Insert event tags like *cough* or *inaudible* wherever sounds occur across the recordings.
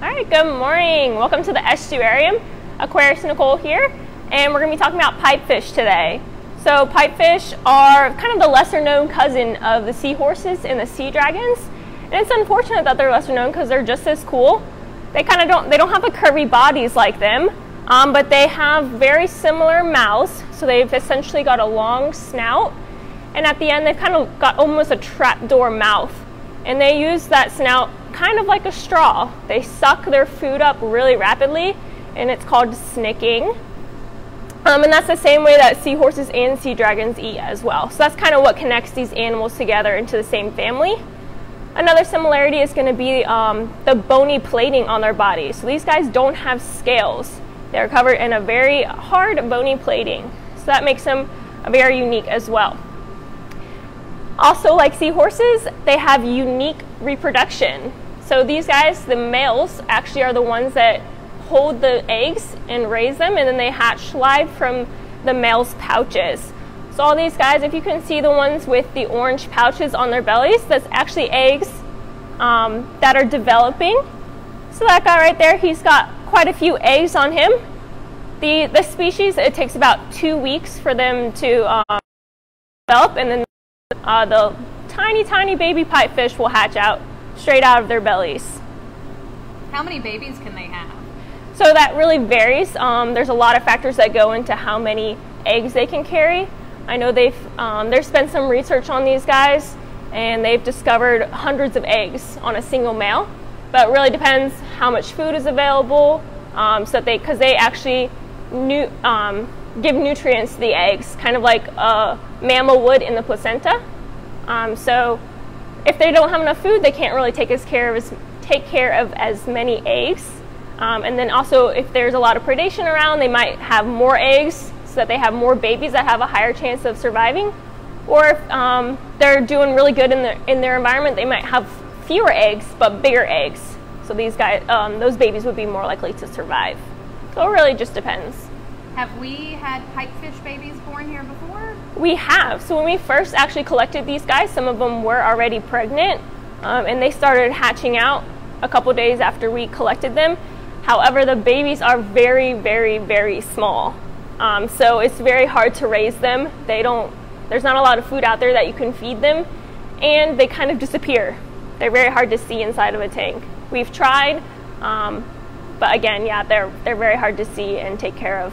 All right, good morning. Welcome to the estuarium. Aquarist Nicole here, and we're going to be talking about pipefish today. So pipefish are kind of the lesser known cousin of the seahorses and the sea dragons. And it's unfortunate that they're lesser known because they're just as cool. They kind of don't, they don't have the curvy bodies like them, um, but they have very similar mouths. So they've essentially got a long snout, and at the end they've kind of got almost a trapdoor mouth. And they use that snout kind of like a straw. They suck their food up really rapidly, and it's called snicking. Um, and that's the same way that seahorses and sea dragons eat as well. So that's kind of what connects these animals together into the same family. Another similarity is going to be um, the bony plating on their bodies. So these guys don't have scales. They're covered in a very hard bony plating. So that makes them very unique as well. Also, like seahorses, they have unique reproduction. So these guys, the males, actually are the ones that hold the eggs and raise them, and then they hatch live from the male's pouches. So all these guys, if you can see the ones with the orange pouches on their bellies, that's actually eggs um, that are developing. So that guy right there, he's got quite a few eggs on him. The, the species, it takes about two weeks for them to um, develop, and then uh, the tiny, tiny baby pipefish will hatch out straight out of their bellies. How many babies can they have? So that really varies. Um, there's a lot of factors that go into how many eggs they can carry. I know they've um, there's been some research on these guys, and they've discovered hundreds of eggs on a single male. But it really depends how much food is available. Um, so they because they actually nu- um, give nutrients to the eggs, kind of like a mammal would in the placenta. Um, so if they don't have enough food, they can't really take as care of as, take care of as many eggs. Um, and then also, if there's a lot of predation around, they might have more eggs so that they have more babies that have a higher chance of surviving. Or if um, they're doing really good in their, in their environment, they might have fewer eggs but bigger eggs. So these guys, um, those babies would be more likely to survive. So it really just depends. Have we had pipefish babies born here before? We have. So when we first actually collected these guys, some of them were already pregnant, um, and they started hatching out a couple days after we collected them. However, the babies are very, very, very small. Um, so it's very hard to raise them. They don't, there's not a lot of food out there that you can feed them, and they kind of disappear. They're very hard to see inside of a tank. We've tried, um, but again, yeah, they're, they're very hard to see and take care of.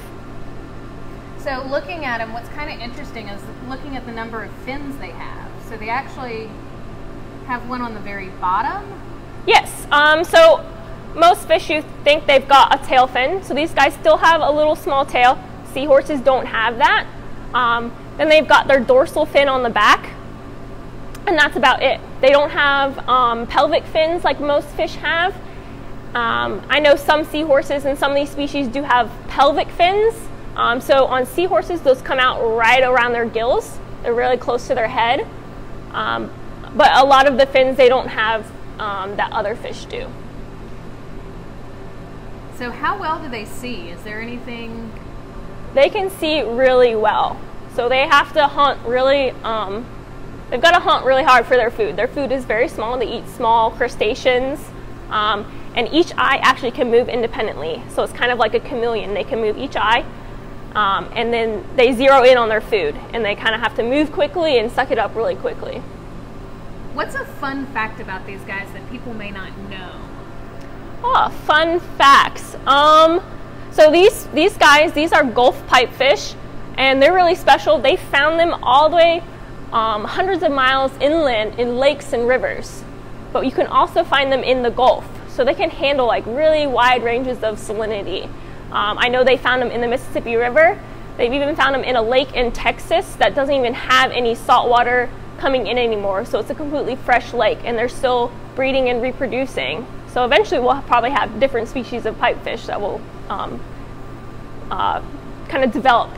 So looking at them, what's kind of interesting is looking at the number of fins they have. So they actually have one on the very bottom. Yes. Um, so most fish you think they've got a tail fin. So these guys still have a little small tail. Seahorses don't have that. Um, then they've got their dorsal fin on the back. And that's about it. They don't have um, pelvic fins like most fish have. Um, I know some seahorses and some of these species do have pelvic fins. Um, so on seahorses, those come out right around their gills. They're really close to their head. Um, but a lot of the fins they don't have um, that other fish do. So how well do they see? Is there anything? They can see really well. So they have to hunt really, um, they've got to hunt really hard for their food. Their food is very small. They eat small crustaceans. Um, and each eye actually can move independently. So it's kind of like a chameleon. They can move each eye um, and then they zero in on their food and they kind of have to move quickly and suck it up really quickly. What's a fun fact about these guys that people may not know? Oh, fun facts. Um, so these these guys, these are Gulf pipefish, and they're really special. They found them all the way um, hundreds of miles inland in lakes and rivers, but you can also find them in the Gulf. So they can handle like really wide ranges of salinity. Um, I know they found them in the Mississippi River. They've even found them in a lake in Texas that doesn't even have any salt water coming in anymore. So it's a completely fresh lake and they're still breeding and reproducing. So eventually we'll probably have different species of pipefish that will um, uh, kind of develop.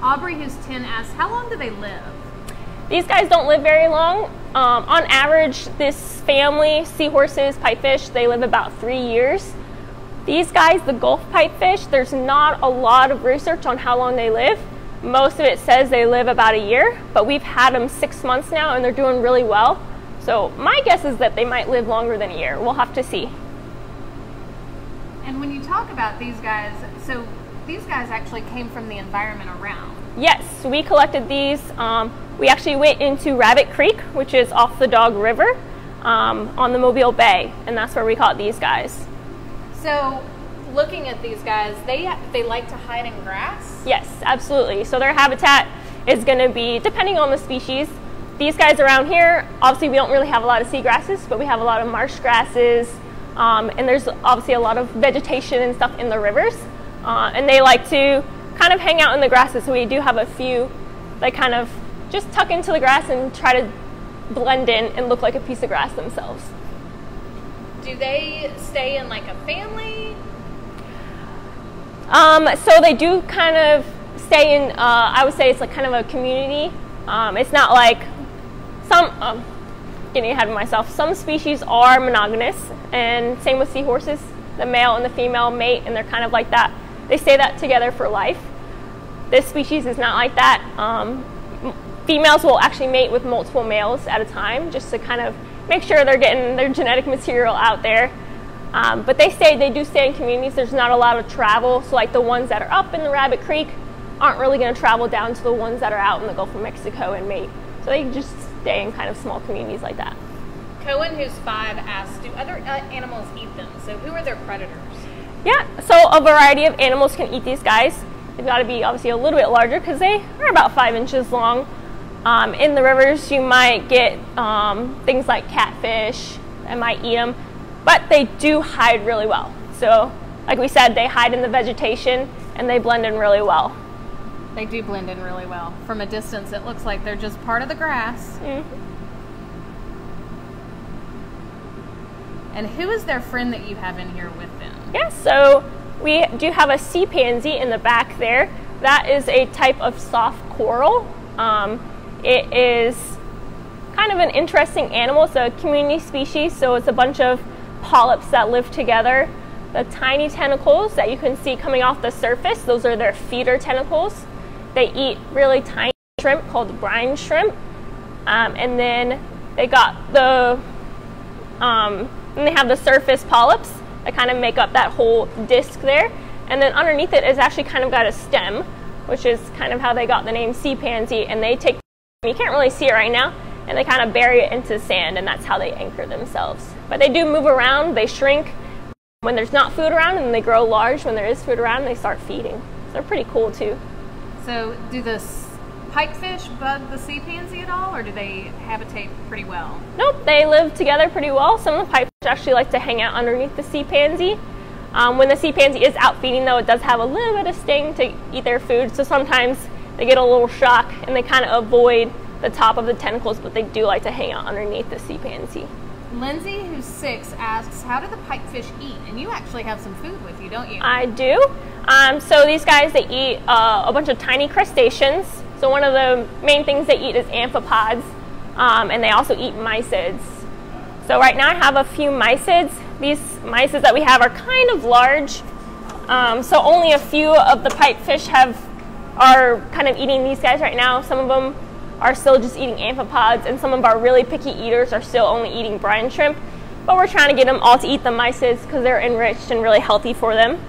Aubrey, who's 10, asks, how long do they live? These guys don't live very long. Um, on average, this family, seahorses, pipefish, they live about three years. These guys, the Gulf pipefish, there's not a lot of research on how long they live. Most of it says they live about a year, but we've had them six months now and they're doing really well. So my guess is that they might live longer than a year. We'll have to see. And when you talk about these guys, so these guys actually came from the environment around. Yes, we collected these. Um, we actually went into Rabbit Creek, which is off the Dog River um, on the Mobile Bay, and that's where we caught these guys. So, looking at these guys, they they like to hide in grass. Yes, absolutely. So their habitat is going to be depending on the species. These guys around here, obviously, we don't really have a lot of seagrasses, but we have a lot of marsh grasses, um, and there's obviously a lot of vegetation and stuff in the rivers, uh, and they like to kind of hang out in the grasses. So we do have a few that kind of just tuck into the grass and try to blend in and look like a piece of grass themselves. Do they stay in like a family? Um, so they do kind of stay in, uh, I would say it's like kind of a community. Um, it's not like some, um, getting ahead of myself, some species are monogamous and same with seahorses. The male and the female mate and they're kind of like that. They stay that together for life. This species is not like that. Um, females will actually mate with multiple males at a time just to kind of make sure they're getting their genetic material out there. Um, but they stay, they do stay in communities. There's not a lot of travel. So like the ones that are up in the Rabbit Creek aren't really going to travel down to the ones that are out in the Gulf of Mexico and mate. So they just stay in kind of small communities like that. Cohen, who's five, asks, do other uh, animals eat them? So who are their predators? Yeah, so a variety of animals can eat these guys. They've got to be obviously a little bit larger because they are about five inches long. Um, in the rivers, you might get um, things like catfish that might eat them, but they do hide really well. So, like we said, they hide in the vegetation and they blend in really well. They do blend in really well. From a distance, it looks like they're just part of the grass. Mm-hmm. And who is their friend that you have in here with them? Yeah, so we do have a sea pansy in the back there. That is a type of soft coral. Um, it is kind of an interesting animal. It's a community species, so it's a bunch of polyps that live together. The tiny tentacles that you can see coming off the surface, those are their feeder tentacles. They eat really tiny shrimp called brine shrimp. Um, and then they got the, um, and they have the surface polyps that kind of make up that whole disc there. And then underneath it is actually kind of got a stem, which is kind of how they got the name sea pansy. And they take you can't really see it right now, and they kind of bury it into the sand, and that's how they anchor themselves. But they do move around, they shrink when there's not food around, and they grow large when there is food around, and they start feeding. So they're pretty cool too. So, do the pipefish bug the sea pansy at all, or do they habitate pretty well? Nope, they live together pretty well. Some of the pipefish actually like to hang out underneath the sea pansy. Um, when the sea pansy is out feeding, though, it does have a little bit of sting to eat their food, so sometimes they get a little shock and they kind of avoid the top of the tentacles, but they do like to hang out underneath the sea pansy. Lindsay, who's six, asks, How do the pipefish eat? And you actually have some food with you, don't you? I do. Um, so these guys, they eat uh, a bunch of tiny crustaceans. So one of the main things they eat is amphipods, um, and they also eat mysids. So right now I have a few mysids. These mysids that we have are kind of large. Um, so only a few of the pipefish have are kind of eating these guys right now. Some of them are still just eating amphipods, and some of our really picky eaters are still only eating brine shrimp. But we're trying to get them all to eat the mysids because they're enriched and really healthy for them.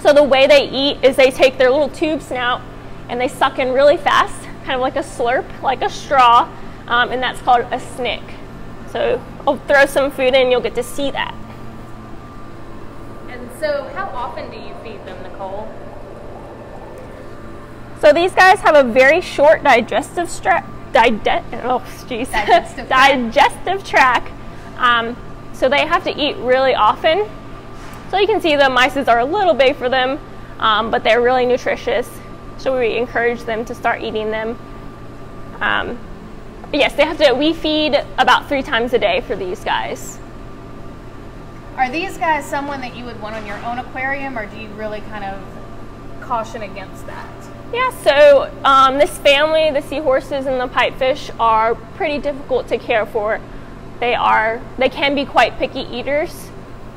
So the way they eat is they take their little tube snout and they suck in really fast, kind of like a slurp, like a straw, um, and that's called a snick. So I'll throw some food in, you'll get to see that. And so, how often do you feed them, Nicole? So these guys have a very short digestive tract. Dide- oh, jeez. Digestive, *laughs* digestive tract. Um, so they have to eat really often. So you can see the mices are a little big for them, um, but they're really nutritious. So we encourage them to start eating them. Um, yes, they have to. We feed about three times a day for these guys. Are these guys someone that you would want on your own aquarium, or do you really kind of caution against that? Yeah, so um, this family, the seahorses and the pipefish, are pretty difficult to care for. They are, they can be quite picky eaters.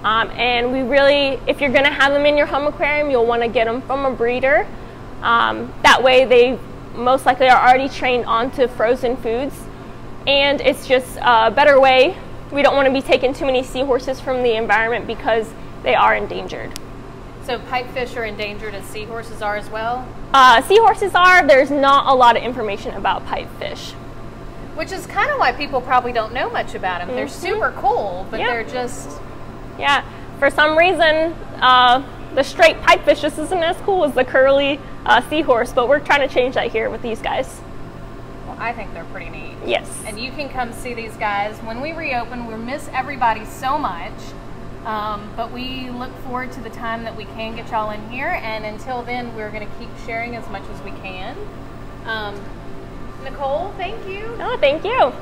Um, and we really, if you're going to have them in your home aquarium, you'll want to get them from a breeder. Um, that way, they most likely are already trained onto frozen foods. And it's just a better way. We don't want to be taking too many seahorses from the environment because they are endangered. So pipefish are endangered as seahorses are as well? Uh, seahorses are, there's not a lot of information about pipefish. Which is kind of why people probably don't know much about them. They're Mhm. super cool, but Yeah. they're just Yeah, for some reason, uh, the straight pipefish just isn't as cool as the curly uh, seahorse, but we're trying to change that here with these guys. well, I think they're pretty neat. Yes. And you can come see these guys when we reopen. We miss everybody so much. Um, but we look forward to the time that we can get y'all in here. And until then, we're going to keep sharing as much as we can. Um, Nicole, thank you. Oh, thank you.